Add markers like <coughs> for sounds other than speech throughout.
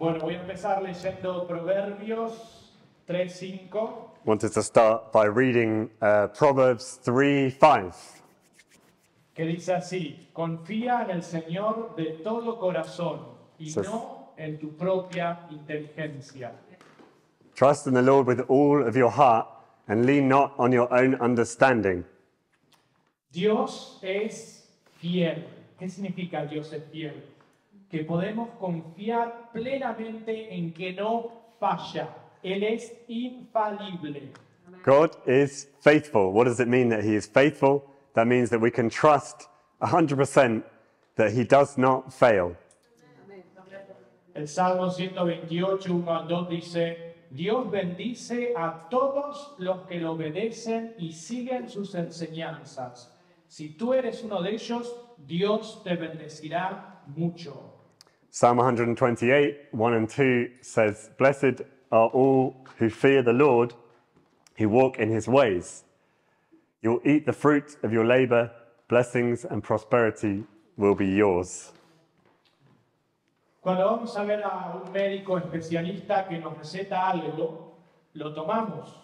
Bueno, voy a empezar leyendo Proverbios 3.5. Wanted to start by reading uh, Proverbs 3 5. que dice así, confía en el Señor de todo corazón y Sí. no en tu propia inteligencia. Trust in the Lord with all of your heart and lean not on your own understanding. Dios es fiel. ¿Qué significa Dios es fiel? Que podemos confiar plenamente en que no falla. Él es infalible. God is faithful. What does it mean that He is faithful? That means that we can trust 100% that He does not fail. El Salmo 128, 1 al 2 dice, Dios bendice a todos los que lo obedecen y siguen sus enseñanzas. Si tú eres uno de ellos, Dios te bendecirá mucho. Psalm 128, 1 and 2 says, Blessed are all who fear the Lord, who walk in his ways. You'll eat the fruit of your labor, blessings and prosperity will be yours. Cuando vamos a ver a un médico especialista que nos receta algo, lo tomamos,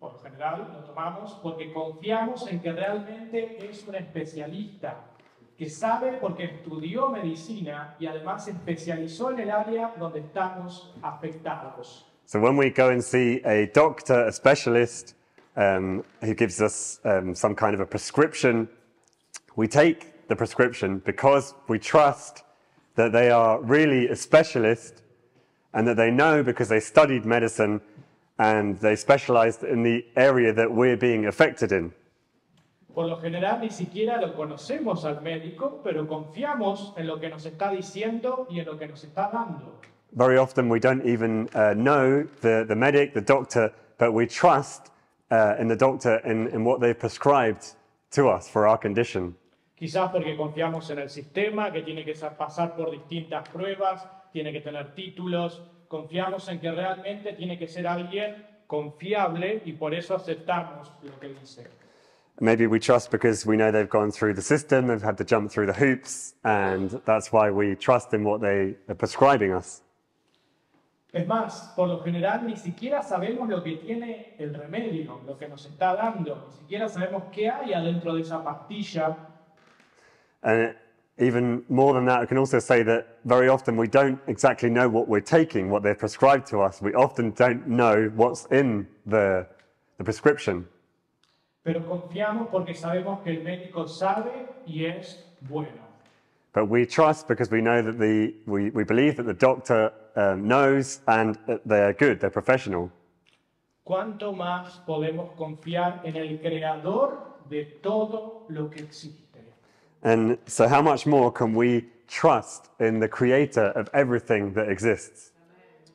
por lo general lo tomamos porque confiamos en que realmente es un especialista, que sabe porque estudió medicina y además se especializó en el área donde estamos afectados. So when we go and see a doctor, a specialist, um, who gives us um, some kind of a prescription, we take the prescription because we trust that they are really a specialist and that they know because they studied medicine and they specialized in the area that we're being affected in. Por lo general ni siquiera lo conocemos al médico, pero confiamos en lo que nos está diciendo y en lo que nos está dando. Very often we don't even uh, know the, the medic, the doctor, but we trust uh, in the doctor and in what they've prescribed to us for our condition. Quizás porque confiamos en el sistema, que tiene que sa- pasar por distintas pruebas, tiene que tener títulos, confiamos en que realmente tiene que ser alguien confiable y por eso aceptamos lo que dice. Maybe we trust because we know they've gone through the system, they've had to jump through the hoops, and that's why we trust in what they are prescribing us. Es más, por lo general ni siquiera sabemos lo que tiene el remedio, lo que nos está dando, ni siquiera sabemos qué hay adentro de esa pastilla And even more than that, I can also say that very often we don't exactly know what we're taking, what they've prescribed to us. We often don't know what's in the, the prescription. Pero confiamos porque sabemos que el médico sabe y es bueno. But we trust because we know that the, we, we believe that the doctor um, knows and they're good, they're professional. ¿Cuánto más podemos confiar en el creador de todo lo que existe? And so, how much more can we trust in the creator of everything that exists?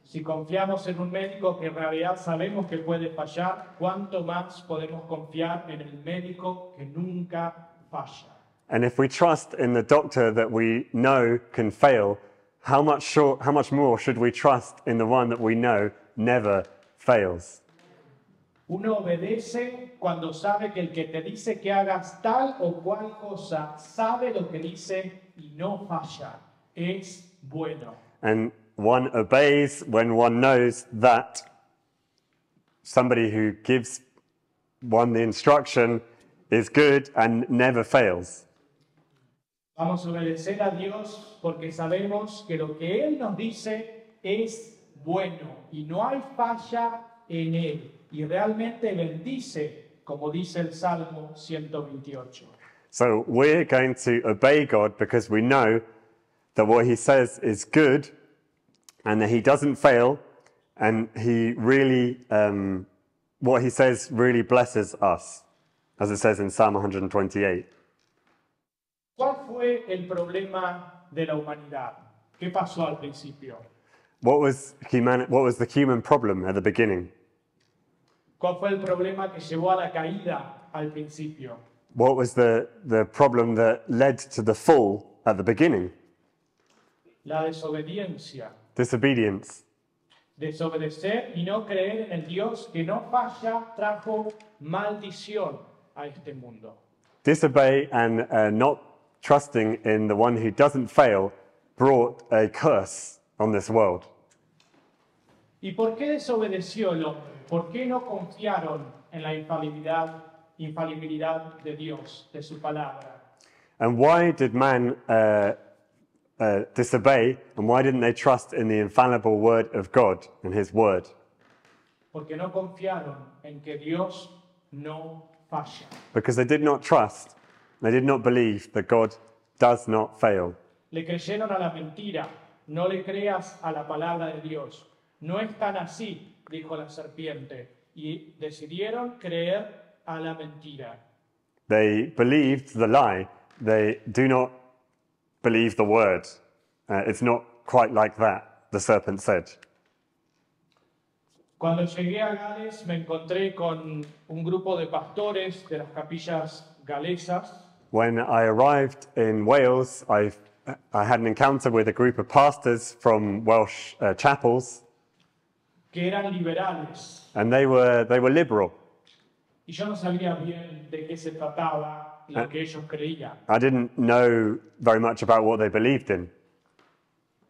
Si confiamos en un médico que en realidad sabemos que puede fallar, ¿cuánto más podemos confiar en el médico que nunca falla? And if we trust in the doctor that we know can fail, how much, short, how much more should we trust in the one that we know never fails? Uno obedece cuando sabe que el que te dice que hagas tal o cual cosa sabe lo que dice y no falla. Es bueno. And one obeys when one knows that somebody who gives one the instruction is good and never fails. Vamos a obedecer a Dios porque sabemos que lo que Él nos dice es bueno y no hay falla en Él. Y realmente bendice, como dice el Salmo 128. So we're going to obey God because we know that what He says is good and that He doesn't fail and He really, um, what He says really blesses us, as it says in Psalm 128. ¿Cuál fue el problema de la humanidad? ¿Qué pasó al principio? What was, human, what was the human problem at the beginning? ¿Cuál fue el problema que llevó a la caída al principio? What was the, the problem that led to the fall at the beginning? La desobediencia. Disobedience. Desobedecer y no creer en el Dios que no falla trajo maldición a este mundo. Disobey and uh, not trusting in the one who doesn't fail brought a curse on this world. ¿Y por qué desobedeció el hombre? ¿Por qué no confiaron en la infalibilidad, infalibilidad de Dios, de su palabra? And why did man uh, uh, disobey? And why didn't they trust in the infallible word of God and his word? No confiaron en que Dios no. Because they did not trust, they did not believe that God does not fail. Le creyeron a la mentira, no le creas a la palabra de Dios. No es tan así, dijo la serpiente, y decidieron creer a la mentira. They believed the lie, they do not believe the word. Uh, it's not quite like that, the serpent said. Cuando llegué a Gales me encontré con un grupo de pastores de las capillas galesas When I arrived in Wales, I, I had an encounter with a group of pastors from Welsh uh, chapels, que eran liberales and they were, they were liberal. y yo no sabía bien de qué se trataba lo que ellos creían. I didn't know very much about what they believed in,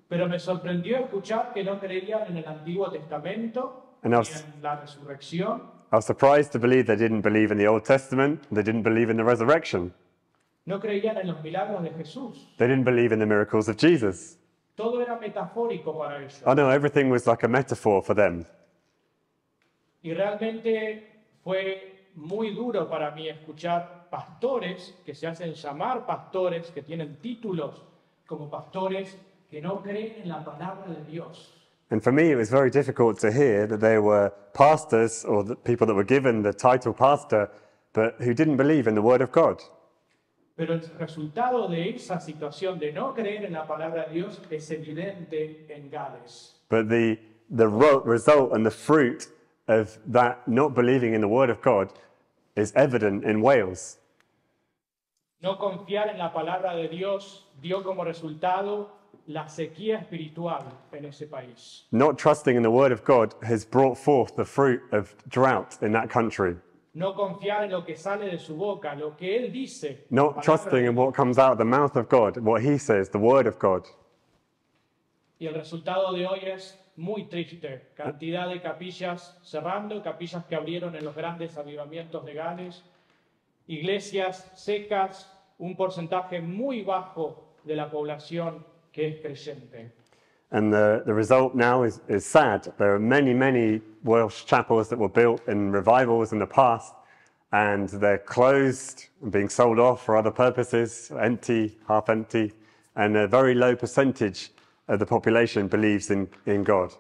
Pero me sorprendió escuchar que no creían en el Antiguo Testamento And ni I was- en la resurrección. I was surprised to believe they didn't believe in the Old Testament, they didn't believe in the resurrection, No creían en los milagros de Jesús. they didn't believe in the miracles of Jesus. Todo era metafórico para ellos. Oh no, everything was like a metaphor for them. Y realmente fue muy duro para mí escuchar pastores que se hacen llamar pastores, que tienen títulos como pastores, que no creen en la palabra de Dios. And for me, it was very difficult to hear that they were pastors or the people that were given the title pastor, but who didn't believe in the word of God. Pero el resultado de esa situación de no creer en la palabra de Dios es evidente en Gales. But the, result and the fruit of that not believing in the word of God is evident in Wales. No confiar en la palabra de Dios dio como resultado la sequía espiritual en ese país. Not trusting in the word of God has brought forth the fruit of drought in that country. No confiar en lo que sale de su boca, lo que él dice. Not trusting in what comes out of the mouth of God, what he says, the word of God. Y el resultado de hoy es muy triste. Cantidad de capillas cerrando, capillas que abrieron en los grandes avivamientos iglesias secas, un porcentaje muy bajo de la población que es creyente. And the, the result now is, is sad. There are many, many Welsh chapels that were built in revivals in the past, and they're closed and being sold off for other purposes, empty, half empty, and a very low percentage the population believes in, in God.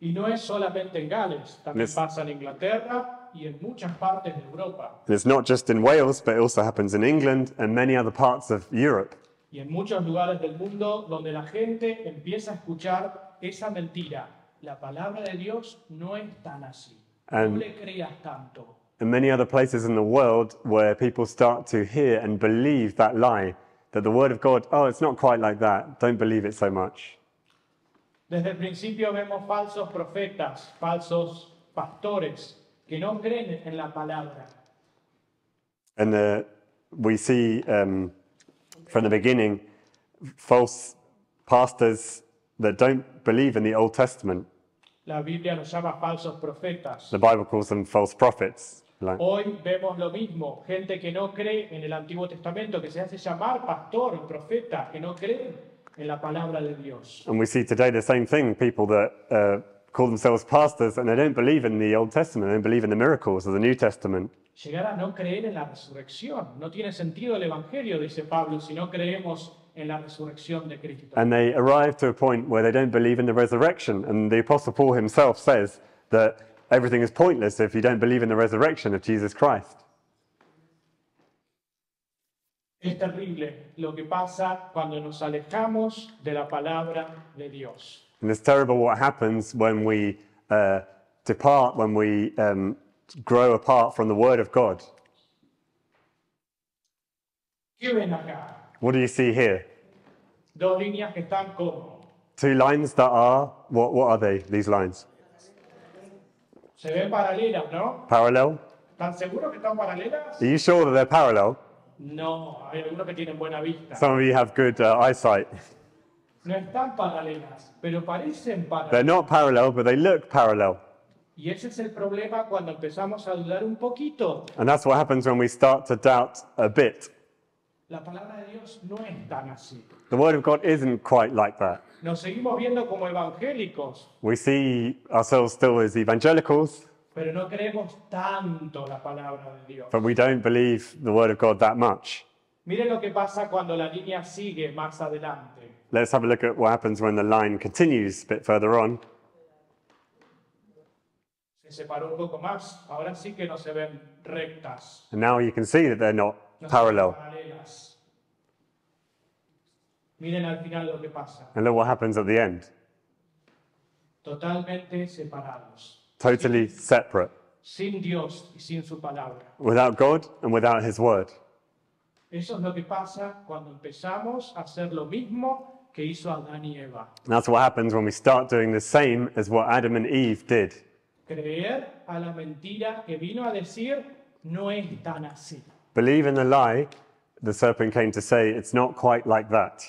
Y no es solamente en Gales, también pasa en Inglaterra y en muchas partes de Europa And it's not just in Wales, but it also happens in England and many other parts of Europe. y en muchos lugares del mundo donde la gente empieza a escuchar esa mentira. La palabra de Dios no es tan así. No And- le creas tanto. And many other places in the world where people start to hear and believe that lie that the word of God, oh, it's not quite like that. Don't believe it so much. Desde el principio vemos falsos profetas, falsos pastores que no creen en la palabra. And uh, we see um, from the beginning false pastors that don't believe in the Old Testament. La Biblia los llama falsos profetas. The Bible calls them false prophets. Like, Hoy vemos lo mismo, gente que no cree en el Antiguo Testamento, que se hace llamar pastor, profeta, que no creen en la palabra de Dios. and we see today the same thing people that uh, call themselves pastors and they don't believe in the Old Testament, they don't believe in the miracles of the New Testament. Llegar a no creer en la resurrección. No tiene sentido el Evangelio, dice Pablo, si no creemos en la resurrección de Cristo. And they arrive to a point where they don't believe in the resurrection. And the Apostle Paul himself says that everything is pointless if you don't believe in the resurrection of Jesus Christ. Es terrible lo que pasa cuando nos alejamos de la palabra de Dios. And it's terrible what happens when we uh, depart, when we um, grow apart from the Word of God. ¿Qué ven acá? What do you see here? Dos líneas que están como. Two lines that are, what, what are they, these lines? Se ven paralelas, ¿no? Parallel? ¿Están seguros que están paralelas? Are you sure that they're parallel? No, hay algunos que tienen buena vista. Some of you have good uh, eyesight. No están paralelas, pero parecen They're not parallel, but they look parallel. Y ese es el problema cuando empezamos a dudar un poquito. And that's what happens when we start to doubt a bit. The Word of God isn't quite like that. Nos seguimos viendo como evangélicos, We see ourselves still as evangelicals, pero no creemos tanto la palabra de Dios. but we don't believe the Word of God that much. Miren lo que pasa cuando la línea sigue más adelante. Let's have a look at what happens when the line continues a bit further on. Se separó un poco más. Ahora sí que no se ven rectas, And now you can see that they're not no se ven parallel. paralelas. Miren al final lo que pasa. And look what happens at the end. Totalmente separados. Totally separate, Sin Dios sin su palabra. without God and without His Word. Eso es lo que pasa cuando empezamos a hacer lo mismo que hizo Adán y Eva. And that's what happens when we start doing the same as what Adam and Eve did. Creer a la mentira que vino a decir no es tan así. Believe in the lie, the serpent came to say, it's not quite like that.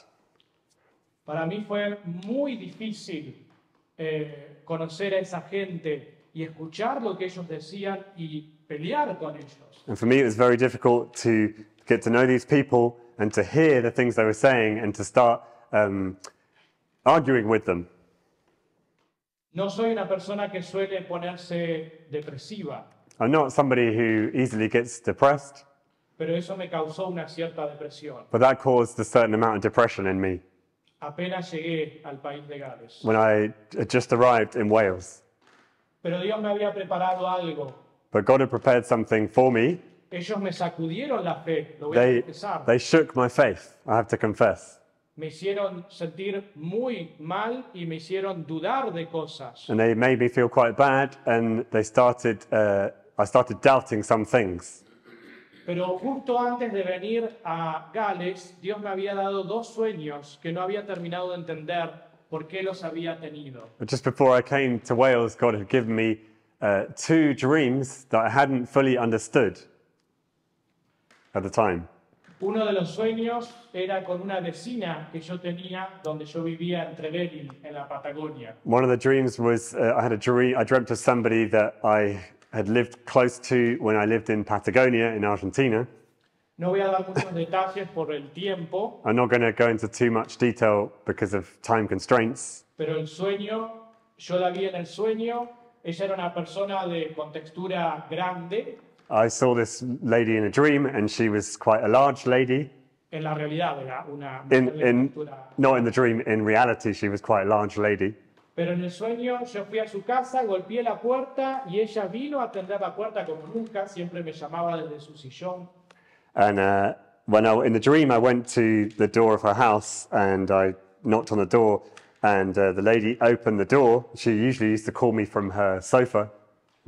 Para mí fue muy difícil eh, conocer a esa gente y escuchar lo que ellos decían y pelear con ellos. And for me, it was very difficult to get to know these people and to hear the things they were saying and to start um, arguing with them. No soy una persona que suele ponerse depresiva, I'm not somebody who easily gets depressed, pero eso me causó una cierta depresión. but that caused a certain amount of depression in me Apenas llegué al país de Gales. when I had just arrived in Wales. Pero Dios me había preparado algo. But God had prepared something for me. Ellos me sacudieron la fe, lo voy a They, confesar. they shook my faith, I have to confess. Me hicieron sentir muy mal y me hicieron dudar de cosas. And they made me feel quite bad, and they started, uh, I started doubting some things. Pero justo antes de venir a Gales, Dios me había dado dos sueños que no había terminado de entender por qué los había tenido. But just before I came to Wales, God had given me uh, two dreams that I hadn't fully understood at the time. Uno de los sueños era con una vecina que yo tenía donde yo vivía en Trevelin, en la Patagonia. One of the dreams was uh, I had a dream, I dreamt of somebody that I had lived close to when I lived in Patagonia in Argentina. No voy a dar muchos detalles por el tiempo, I'm not going to go into too much detail because of time constraints, pero el sueño, yo la vi en el sueño, ella era una persona de contextura grande, I saw this lady in a dream, and she was quite a large lady. en la realidad era una In, de in, contextura not in the dream, in reality, she was quite a large lady. Pero en el sueño yo fui a su casa, golpeé la puerta y ella vino a atender la puerta como nunca, siempre me llamaba desde su sillón. And uh, when I, in the dream, I went to the door of her house and I knocked on the door, and uh, the lady opened the door. She usually used to call me from her sofa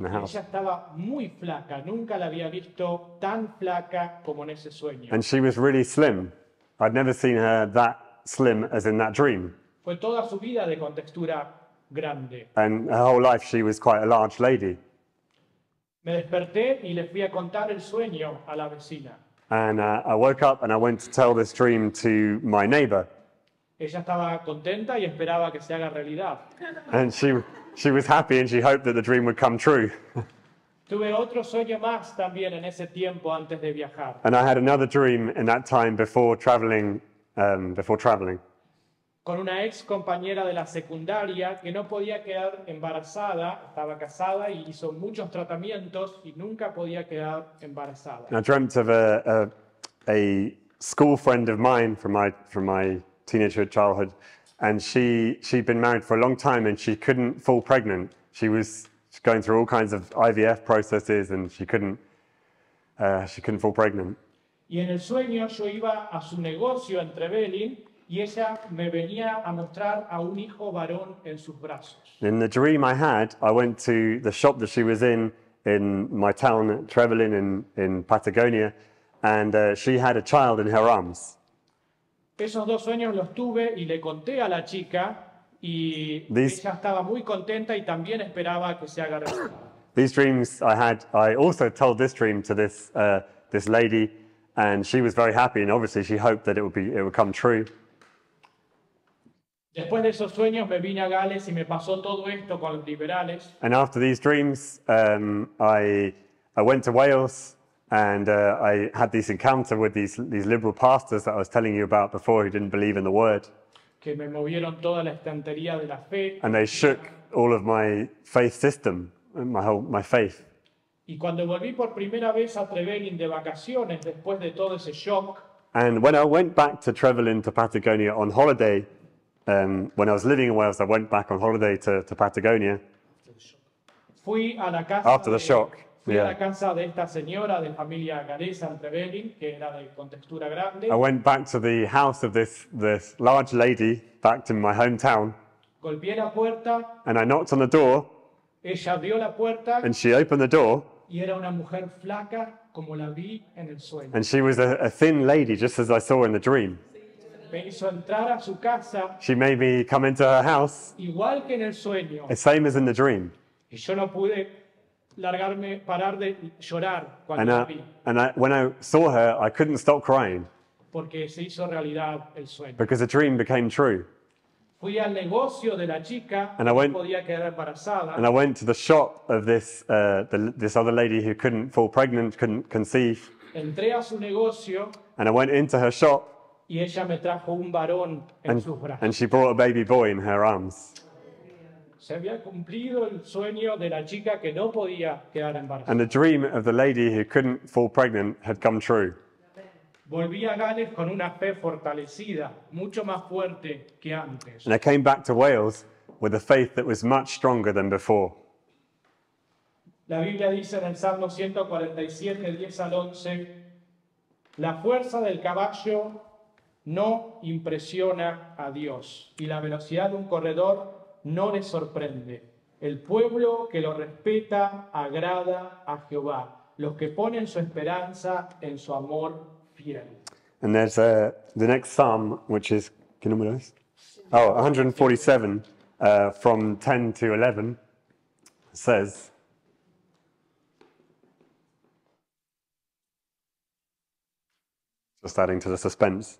in the house. Ella estaba muy flaca, nunca la había visto tan flaca como en ese sueño. And she was really slim. I'd never seen her that slim as in that dream. Fue toda su vida de contextura grande. And her whole life, she was quite a large lady. Me desperté y le fui a contar el sueño a la vecina. And uh, I woke up and I went to tell this dream to my neighbor. Ella estaba contenta y esperaba que se haga realidad. And she, she was happy and she hoped that the dream would come true. Tuve otro sueño más también en ese tiempo antes de viajar. And I had another dream in that time before traveling, um, before traveling. Con una ex compañera de la secundaria que no podía quedar embarazada, estaba casada y hizo muchos tratamientos y nunca podía quedar embarazada. And I dreamt of a, a, a school friend of mine from my, from my teenagehood, childhood, and she, she'd been married for a long time and she couldn't fall pregnant. She was going through all kinds of IVF processes and she couldn't, uh, she couldn't fall pregnant. Y en el sueño yo iba a su negocio en Trevelin y ella me venía a mostrar a un hijo varón en sus brazos. In the dream I had, I went to the shop that she was in, in my town, Trevelin in, in Patagonia, and uh, she had a child in her arms. Esos dos sueños los tuve y le conté a la chica y These- ella estaba muy contenta y también esperaba que se haga realidad. These dreams I had, I also told this dream to this, uh, this lady, and she was very happy, and obviously she hoped that it would, be, it would come true. Después de esos sueños me vine a Gales y me pasó todo esto con los liberales. And after these dreams, um, I, I went to Wales and uh, I had this encounter with these, these liberal pastors that I was telling you about before who didn't believe in the word. que me movieron toda la estantería de la fe. And they shook all of my faith system, my whole my faith. Y cuando volví por primera vez a Trevelin de vacaciones, después de todo ese shock, And when I went back to Trevelin to Patagonia on holiday, um, when I was living in Wales, I went back on holiday to, to Patagonia. fui a la casa, After the de, shock, fui a la casa de esta señora de familia galesa que era de contextura grande. I went back to the house of this, this large lady back in my hometown, Golpeé la puerta, and I knocked on the door, ella abrió la puerta and she opened the door, y era una mujer flaca como la vi en el sueño. and she was a, a thin lady, just as I saw in the dream. Me hizo entrar a su casa She made me come into her house, igual que en el sueño. the same as in the dream. Y yo no pude largarme, parar de llorar cuando And, la uh, vi, and I, when I saw her, I couldn't stop crying porque se hizo realidad el sueño. because the dream became true. Fui al negocio de la chica, And I no went- podía quedar embarazada, And I went to the shop of this, uh, the, this other lady who couldn't fall pregnant, couldn't conceive. entré a su negocio And I went into her shop y ella me trajo un varón en and, sus brazos. and she brought a baby boy in her arms. Se había cumplido el sueño de la chica que no podía quedar embarazada. And the dream of the lady who couldn't fall pregnant had come true. Volví a Gales con una fe fortalecida, mucho más fuerte que antes. And I came back to Wales with a faith that was much stronger than before. La Biblia dice en el Salmo 147, 10 al 11, la fuerza del caballo no impresiona a Dios y la velocidad de un corredor no le sorprende. El pueblo que lo respeta agrada a Jehová, los que ponen su esperanza en su amor fiel. And there's uh, the next psalm, which is, ¿qué número es? Oh, 147, uh, from 10 to 11, says, just adding to the suspense.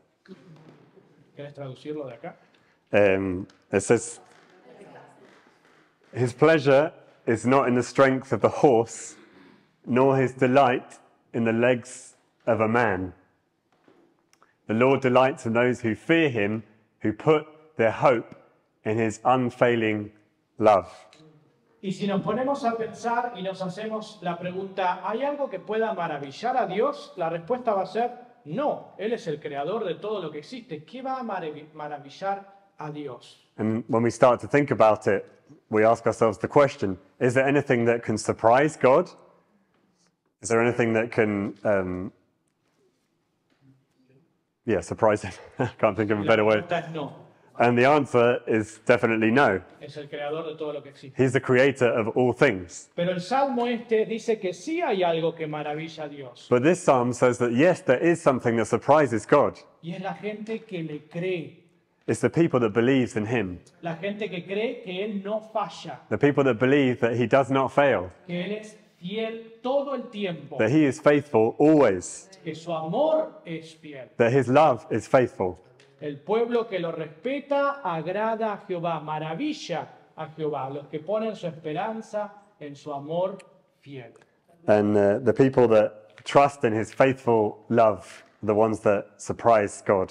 ¿Quieres traducirlo de acá? Um, it says, His pleasure is not in the strength of the horse, nor his delight in the legs of a man. The Lord delights in those who fear him, who put their hope in his unfailing love. Y si nos ponemos a pensar y nos hacemos la pregunta, ¿hay algo que pueda maravillar a Dios? La respuesta va a ser, no, Él es el creador de todo lo que existe. ¿Qué va a marav- maravillar a Dios? And when we start to think about it, we ask ourselves the question is there anything that can surprise God? Is there anything that can, um, yeah, surprise him? <laughs> I can't think of a better way. es no, And the answer is definitely no. es el creador de todo lo que existe. He's the creator of all things. Pero el Salmo este dice que sí hay algo que maravilla a Dios. But this psalm says that yes, there is something that surprises God. Y es la gente que le cree, It's the people that believes in him, la gente que cree que Él no falla, the people that believe that he does not fail, que Él es fiel todo el tiempo, that he is faithful always, que su amor es fiel. that his love is faithful. El pueblo que lo respeta agrada a Jehová, maravilla a Jehová, los que ponen su esperanza en su amor fiel. And uh, the people that trust in his faithful love, the ones that surprise God.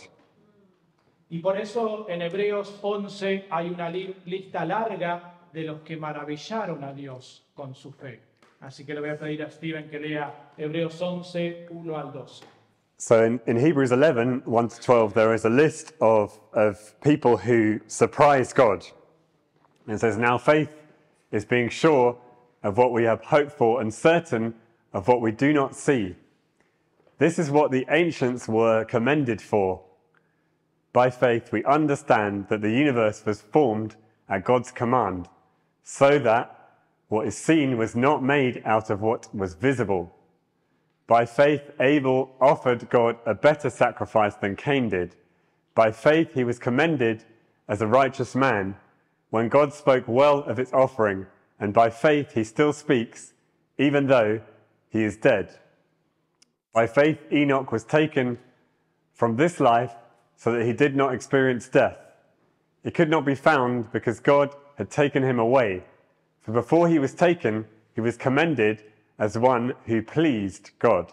Y por eso en Hebreos 11 hay una li- lista larga de los que maravillaron a Dios con su fe. Así que le voy a pedir a Steven que lea Hebreos 11, 1 al 12. So in, in Hebrews 11, 1 to 12, there is a list of, of people who surprise God. And it says, Now faith is being sure of what we have hoped for and certain of what we do not see. This is what the ancients were commended for. By faith, we understand that the universe was formed at God's command, so that what is seen was not made out of what was visible. By faith, Abel offered God a better sacrifice than Cain did. By faith, he was commended as a righteous man when God spoke well of its offering, and by faith, he still speaks, even though he is dead. By faith, Enoch was taken from this life so that he did not experience death. He could not be found because God had taken him away. For before he was taken, he was commended as one who pleased God.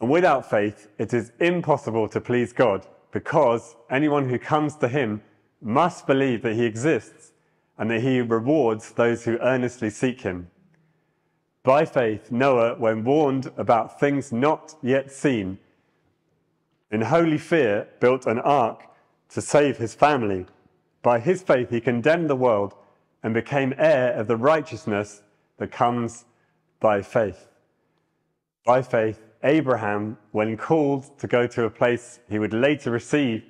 And without faith, it is impossible to please God because anyone who comes to him must believe that he exists and that he rewards those who earnestly seek him. By faith, Noah, when warned about things not yet seen, in holy fear built an ark to save his family. By his faith, he condemned the world and became heir of the righteousness that comes by faith. By faith, Abraham, when called to go to a place he would later receive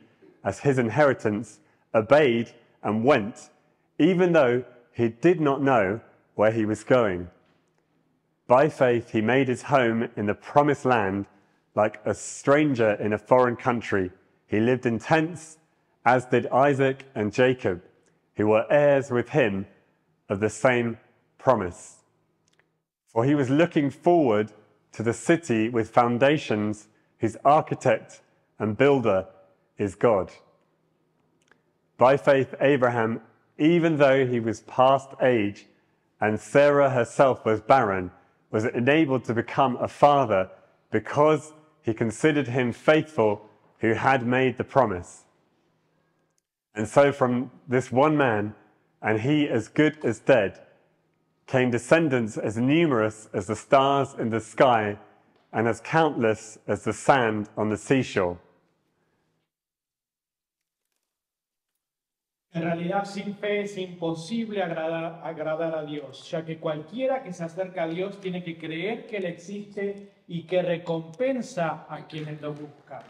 as his inheritance, obeyed and went, even though he did not know where he was going. By faith, he made his home in the promised land like a stranger in a foreign country. He lived in tents, as did Isaac and Jacob, who were heirs with him of the same promise. For he was looking forward to the city with foundations, whose architect and builder is God. By faith, Abraham, even though he was past age and Sarah herself was barren, was enabled to become a father because he considered him faithful who had made the promise. And so from this one man, and he as good as dead, came descendants as numerous as the stars in the sky and as countless as the sand on the seashore. En realidad, sin fe es imposible agradar, agradar, a Dios, ya que cualquiera que se acerca a Dios tiene que creer que Él existe y que recompensa a quienes lo buscan.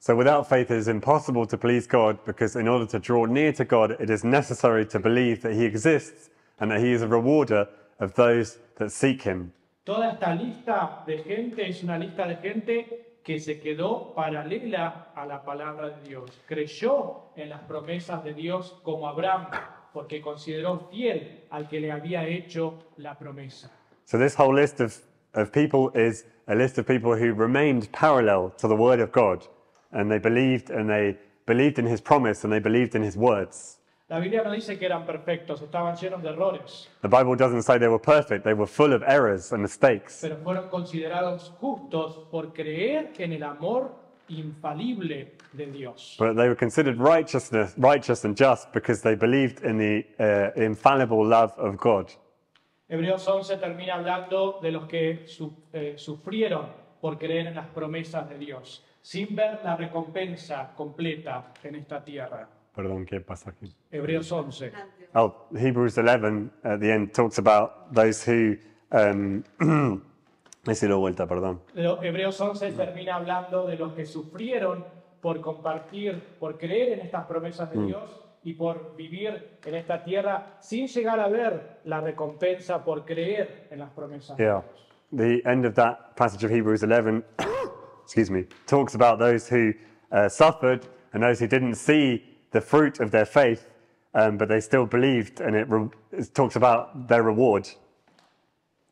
So without faith, it is impossible to please God because in order to draw near to God, it is necessary to believe that He exists and that He is a rewarder of those that seek Him. Toda esta lista de gente es una lista de gente que se quedó paralela a la palabra de Dios. Creyó en las promesas de Dios como Abraham, porque consideró fiel al que le había hecho la promesa. So this whole list of, of people is a list of people who remained parallel to the word of God, and they believed and they believed in his promise and they believed in his words. La Biblia no dice que eran perfectos, estaban llenos de errores. The Bible doesn't say they were perfect, they were full of errors and mistakes. Pero fueron considerados justos por creer en el amor infalible de Dios. But they were considered righteousness, righteous and just because they believed in the uh, infallible love of God. Hebreos 11 termina hablando de los que su, eh, sufrieron por creer en las promesas de Dios, sin ver la recompensa completa en esta tierra. Perdón, ¿qué pasa aquí? Hebreos 11. Oh, Hebrews 11 at the end talks about those who. Um, <clears throat> decirlo vuelta, perdón. Hebreos 11 termina hablando de los que sufrieron por compartir, por creer en estas promesas de mm. Dios y por vivir en esta tierra sin llegar a ver la recompensa por creer en las promesas yeah. de Dios. The end of that passage of Hebrews 11, <coughs> excuse me, talks about those who uh, suffered and those who didn't see the fruit of their faith, um, but they still believed, and it, it, talks about their reward.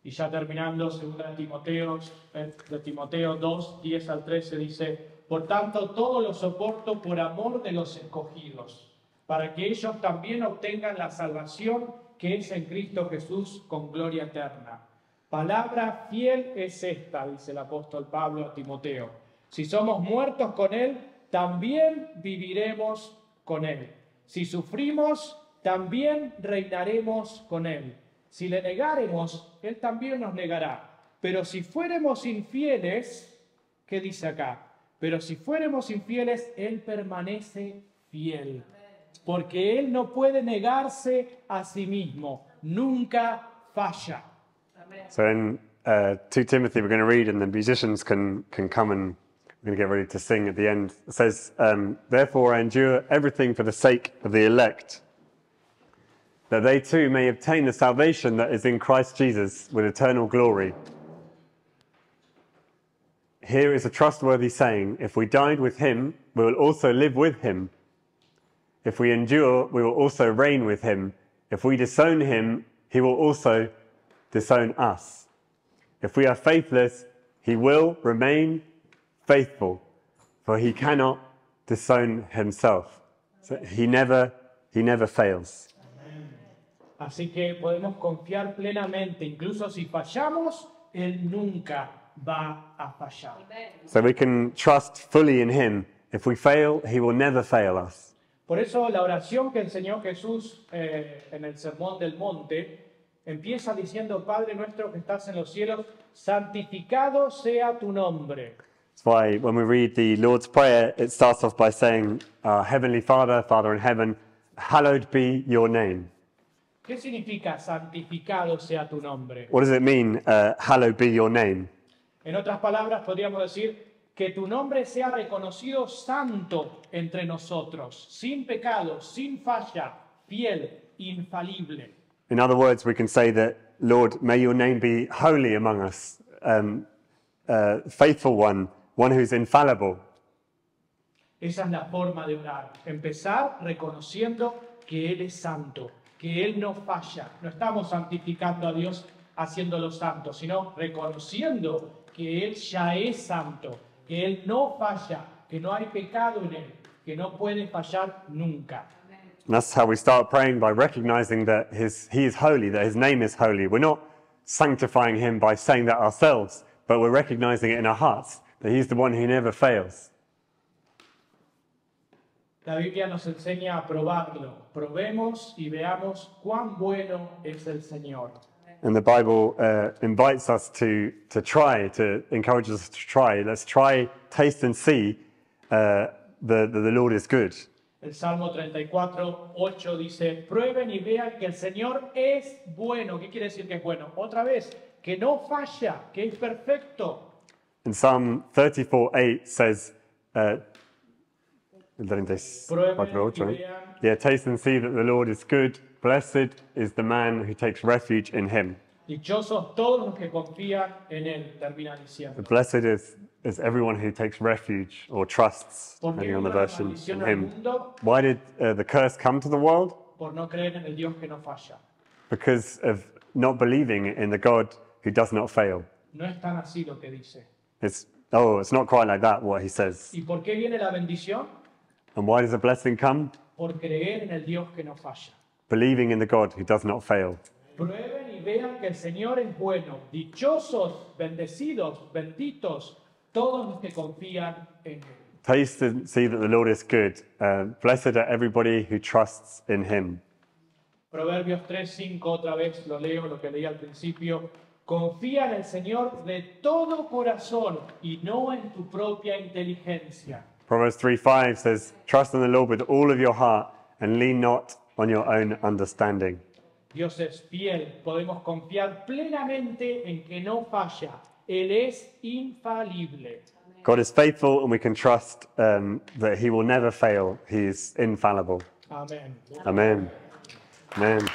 Y ya terminando, segunda de Timoteo, eh, de Timoteo 2, 10 al 13 dice, por tanto todo lo soporto por amor de los escogidos, para que ellos también obtengan la salvación que es en Cristo Jesús con gloria eterna. Palabra fiel es esta, dice el apóstol Pablo a Timoteo. Si somos muertos con Él, también viviremos con Él. Si sufrimos, también reinaremos con Él. Si le negaremos, Él también nos negará. Pero si fuéramos infieles, ¿qué dice acá? Pero si fuéramos infieles, Él permanece fiel. Porque Él no puede negarse a sí mismo. Nunca falla. So in uh, 2 Timothy, we're going to read, and the musicians can, can come and going to get ready to sing at the end. It says, um, Therefore I endure everything for the sake of the elect, that they too may obtain the salvation that is in Christ Jesus with eternal glory. Here is a trustworthy saying If we died with him, we will also live with him. If we endure, we will also reign with him. If we disown him, he will also disown us. If we are faithless, he will remain faithful, for he cannot disown himself. So he never, he never fails. Así que podemos confiar plenamente, incluso si fallamos, Él nunca va a fallar. So we can trust fully in him. If we fail, he will never fail us. Por eso la oración que enseñó Jesús eh, en el Sermón del Monte empieza diciendo, Padre nuestro que estás en los cielos, santificado sea tu nombre. That's why when we read the Lord's Prayer, it starts off by saying, Our Heavenly Father, Father in heaven, hallowed be your name. ¿Qué significa santificado sea tu nombre? What does it mean, uh, hallowed be your name? En otras palabras, podríamos decir que tu nombre sea reconocido santo entre nosotros, sin pecado, sin falla, fiel, infalible. In other words, we can say that, Lord, may your name be holy among us, um, uh, faithful one, one who's infallible. Esa es la forma de orar. Empezar reconociendo que Él es santo, que Él no falla. No estamos santificando a Dios haciéndolo santo, sino reconociendo que Él ya es santo, que Él no falla, que no hay pecado en Él, que no puede fallar nunca. And that's how we start praying by recognizing that his, he is holy, that his name is holy. We're not sanctifying him by saying that ourselves, but we're recognizing it in our hearts, that he's the one who never fails. La Biblia nos enseña a probarlo. Probemos y veamos cuán bueno es el Señor. And the Bible uh, invites us to, to try, to encourages us to try. Let's try, taste, and see uh, that the, the Lord is good. El Salmo 34, 8 dice, prueben y vean que el Señor es bueno. ¿Qué quiere decir que es bueno? Otra vez, que no falla, que es perfecto. And Psalm 34 8 says, uh, Prueben y vean. Yeah, taste and see that the Lord is good. Blessed is the man who takes refuge in him. Dichosos todos los que confían en Él, termina diciendo. Blessed is, is everyone who takes refuge or trusts, ¿Por depending on the version, in him. Why did uh, the curse come to the world? Por no creer en el Dios que no falla. Because of not believing in the God who does not fail. No es tan así lo que dice. It's, oh, it's not quite like that, what he says. ¿Y por qué viene la bendición? And why does the blessing come? Por creer en el Dios que no falla. Believing in the God who does not fail. Prueben y vean que el Señor es bueno. Dichosos, bendecidos, benditos, todos los que confían en Él. Taste and see that the Lord is good. Uh, blessed are everybody who trusts in him. Proverbios 3:5, otra vez lo leo, lo que leí al principio. Confía en el Señor de todo corazón y no en tu propia inteligencia. Proverbs 3:5 says, Trust in the Lord with all of your heart and lean not on your own understanding. Dios es fiel, podemos confiar plenamente en que no falla. Él es infalible. God is faithful and we can trust um, that he will never fail. He is infallible. Amén. Amen. Amen.